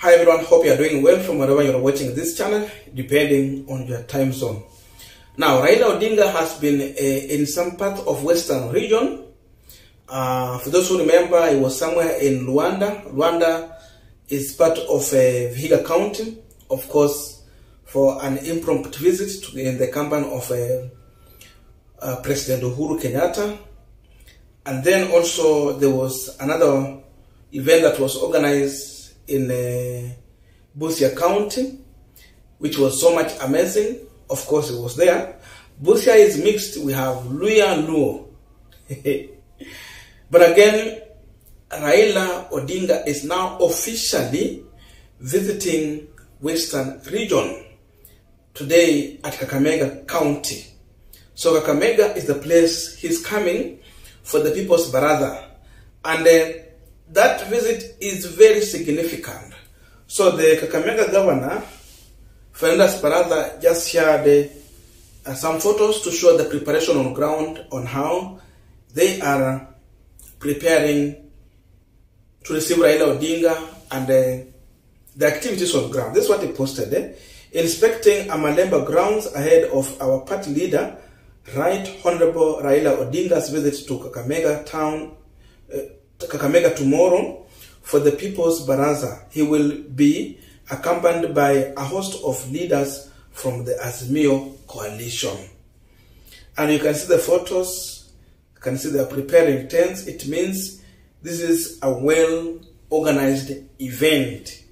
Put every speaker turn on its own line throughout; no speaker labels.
Hi everyone, hope you are doing well from wherever you are watching this channel, depending on your time zone. Now, Raila Odinga has been uh, in some part of Western region. Uh, for those who remember, he was somewhere in Luanda. Luanda is part of uh, Vihiga County, of course, for an impromptu visit to, in the company of uh, uh, President Uhuru Kenyatta. And then also there was another event that was organized in uh, Busia County, which was so much amazing. Of course, it was there. Busia is mixed. We have Luhya and Luo. but again, Raila Odinga is now officially visiting Western region today at Kakamega County. So Kakamega is the place he's coming for the People's Baraza. And uh, that visit is very significant. So the Kakamega governor, Fernandes Barasa, just shared uh, some photos to show the preparation on ground on how they are preparing to receive Raila Odinga and uh, the activities on ground. This is what he posted. Eh? Inspecting Amalemba grounds ahead of our party leader, Right Honorable Raila Odinga's visit to Kakamega town, uh, Kakamega tomorrow for the People's Baraza. He will be accompanied by a host of leaders from the Azimio coalition. And you can see the photos, you can see they are preparing tents. It means this is a well organized event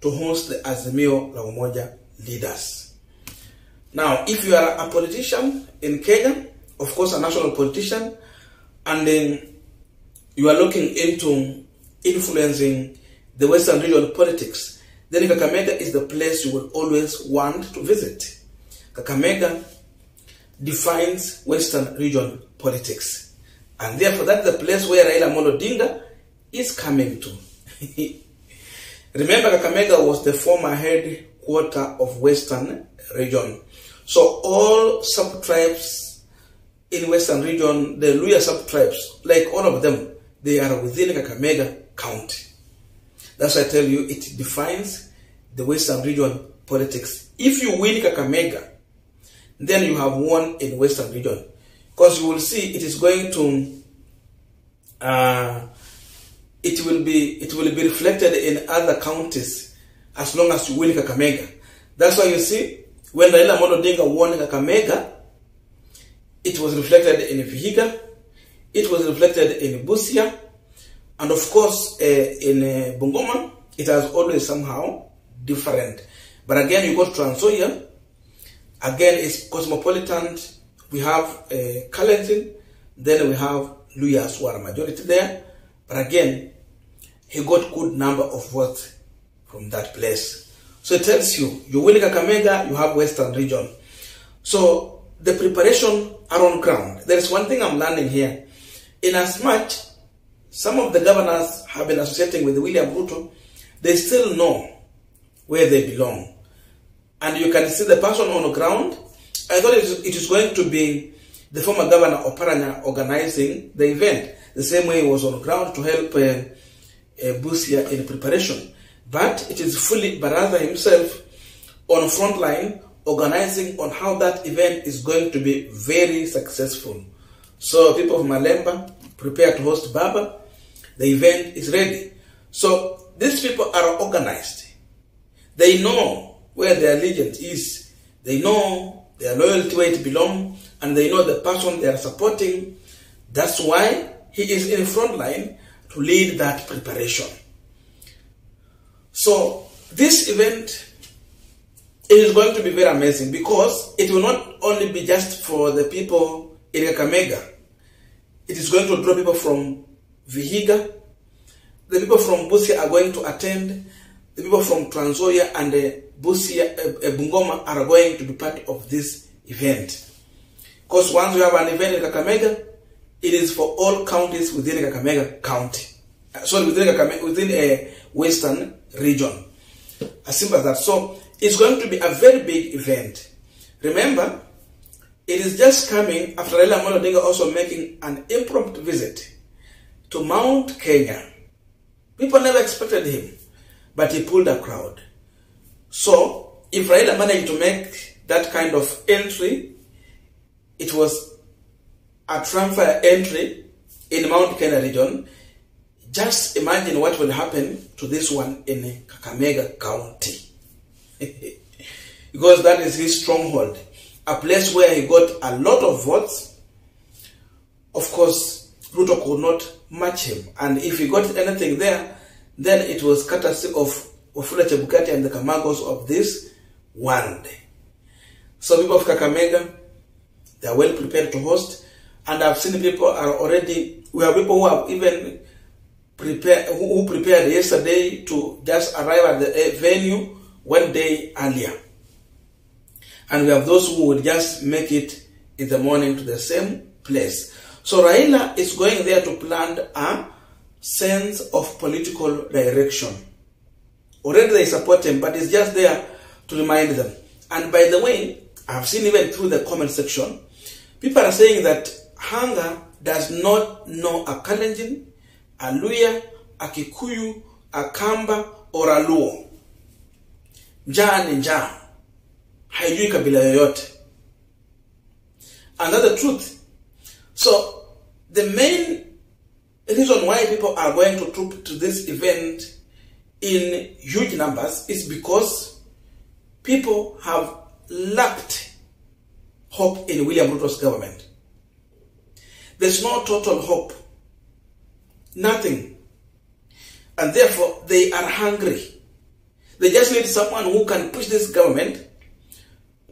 to host the Azimio La Umoja leaders. Now, if you are a politician in Kenya, of course, a national politician, and then you are looking into influencing the Western regional politics, then Kakamega is the place you will always want to visit. Kakamega defines Western region politics. And therefore, that's the place where Raila Amolo Odinga is coming to. Remember, Kakamega was the former headquarter of Western region. So all sub-tribes in Western region, the Luhya sub-tribes, like all of them, they are within Kakamega County. That's why I tell you, it defines the Western region politics. If you win Kakamega, then you have won in Western region. Because you will see it is going to, uh, it will be it will be reflected in other counties as long as you win Kakamega. That's why you see when Raila Odinga won Kakamega, it was reflected in Vihiga, it was reflected in Busia, and of course uh, in uh, Bungoma, it has always somehow different. But again, you go to Trans Nzoia, again it's cosmopolitan. We have uh, Kalenjin, then we have Luhyas who are majority there. But again, he got good number of votes from that place. So it tells you, you win Kakamega, you have Western region. So the preparation are on ground. There is one thing I'm learning here. In as much some of the governors have been associating with William Ruto, they still know where they belong. And you can see the person on the ground. I thought it is going to be the former governor Oparanya organizing the event, the same way he was on the ground to help uh, uh, Busia in preparation. But it is fully Barasa himself on front line organizing on how that event is going to be very successful. So people of Malemba prepare to host Baba. The event is ready. So these people are organized. They know where their allegiance is. They know their loyalty where it belongs, and they know the person they are supporting. That's why he is in front line to lead that preparation. So this event is going to be very amazing because it will not only be just for the people in Kakamega. It is going to draw people from Vihiga. The people from Busia are going to attend. The people from Trans Nzoia and uh, Busia, uh, uh, Bungoma are going to be part of this event. Because once you have an event in Kakamega, it is for all counties within Kakamega County. Uh, sorry, within Kakamega, within a Western region. As simple as that. So it's going to be a very big event. Remember, it is just coming after Raila Odinga also making an impromptu visit to Mount Kenya. People never expected him. but he pulled a crowd. So, if Raila managed to make that kind of entry, it was a triumphant entry in Mount Kenya region. Just imagine what will happen to this one in Kakamega County. because that is his stronghold. A place where he got a lot of votes. Of course, Ruto could not match him. And if he got anything there, then it was courtesy of Wafula Chebukati and the Kamagos of this one day. So people of Kakamega, they are well prepared to host. And I've seen people are already, we have people who have even prepared, who, prepared yesterday to just arrive at the eh, venue one day earlier. And we have those who will just make it in the morning to the same place. So Raila is going there to plant a sense of political direction. Already they support him, but it's just there to remind them. And by the way, I've seen even through the comment section, people are saying that hunger does not know a Kalenjin, a Luhya, a Kikuyu, a Kamba, or a Luo. Njaa ni njaa, haijui kabila yoyote. And that's the truth. So, the main reason why people are going to troop to this event in huge numbers is because people have lacked hope in William Ruto's government. There's no total hope. Nothing. And therefore, they are hungry. They just need someone who can push this government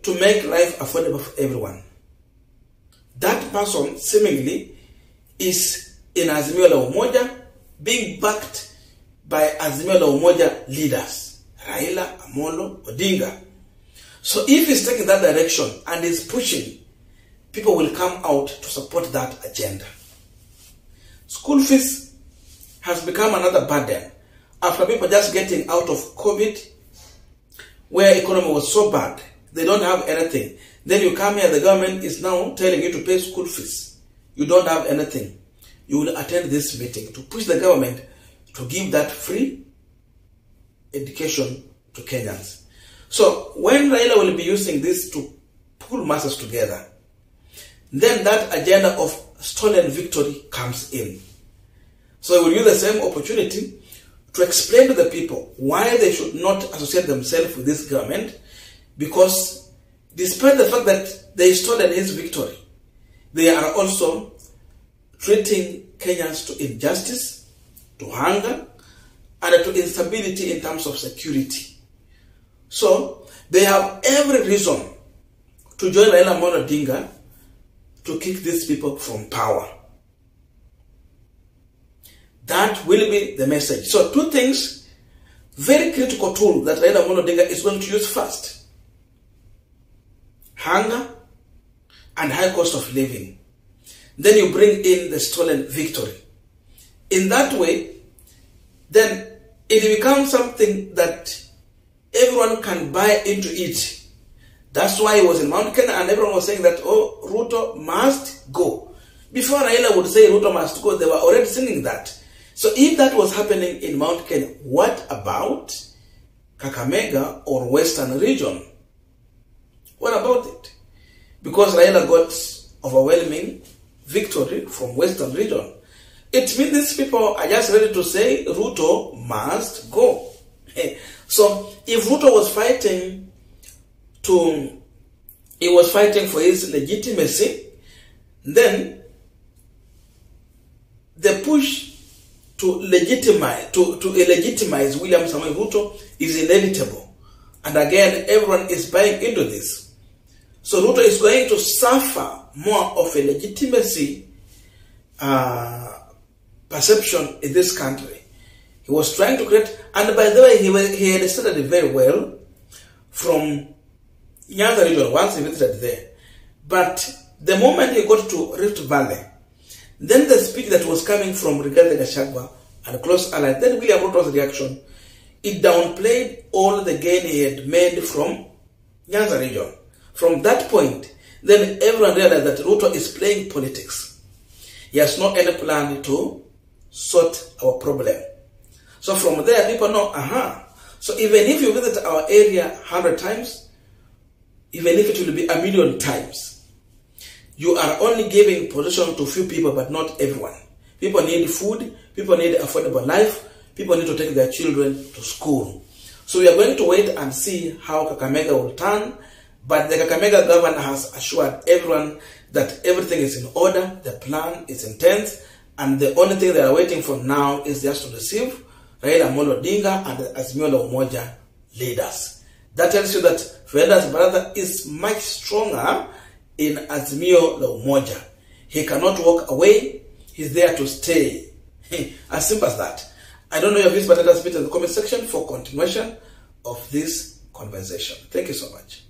to make life affordable for everyone. That person seemingly is in Azimio la Umoja being backed by Azimio la Umoja leaders, Raila, Amolo, Odinga. So if he's taking that direction and is pushing, people will come out to support that agenda. School fees has become another burden after people just getting out of COVID, where economy was so bad, they don't have anything. Then you come here, the government is now telling you to pay school fees. You don't have anything. You will attend this meeting to push the government to give that free education to Kenyans. So when Raila will be using this to pull masses together, then that agenda of stolen victory comes in. So he will use the same opportunity to explain to the people why they should not associate themselves with this government because despite the fact that they stolen his victory, they are also treating Kenyans to injustice, to hunger, and to instability in terms of security. So they have every reason to join Raila Odinga to kick these people from power. That will be the message. So two things, very critical tool that Raila Odinga is going to use first. Hunger and high cost of living. Then you bring in the stolen victory. In that way, then it becomes something that everyone can buy into it. That's why he was in Mount Kenya and everyone was saying that, oh, Ruto must go. Before Raila would say Ruto must go, they were already singing that. So if that was happening in Mount Kenya, what about Kakamega or Western region? Because Raila got overwhelming victory from Western region. It means these people are just ready to say Ruto must go. So if Ruto was fighting to, he was fighting for his legitimacy, then the push to legitimize, to, to legitimize William Samoei Ruto is inevitable. And again, everyone is buying into this. So Ruto is going to suffer more of a legitimacy uh, perception in this country. He was trying to create, and by the way, he, he had started very well from Nyanza region once he visited there. But the moment he got to Rift Valley, then the speech that was coming from Rigathi Gachagua and close allies, then William Ruto's reaction, it downplayed all the gain he had made from Nyanza region. From that point, then everyone realized that Ruto is playing politics. He has no any plan to sort our problem. So from there, people know, aha, So even if you visit our area 100 times, even if it will be a million times, you are only giving position to few people, but not everyone. People need food, people need affordable life, people need to take their children to school. So we are going to wait and see how Kakamega will turn, but the Kakamega governor has assured everyone that everything is in order, the plan is intense, and the only thing they are waiting for now is just to receive Raila Amolo Odinga and the Azimio la Umoja leaders. That tells you that Veda's brother is much stronger in Azimio la. He cannot walk away. He's there to stay. as simple as that. I don't know your views, but let us meet in the comment section for continuation of this conversation. Thank you so much.